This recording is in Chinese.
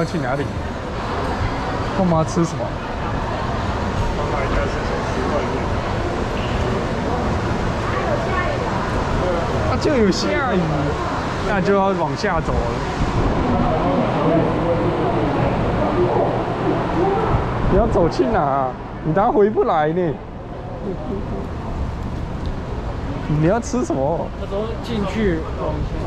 要去哪里？干嘛吃什么？应该是想外面。啊、就有下雨，那就要往下走了。你要走去哪、你等下回不来呢。你要吃什么？他说进去往前。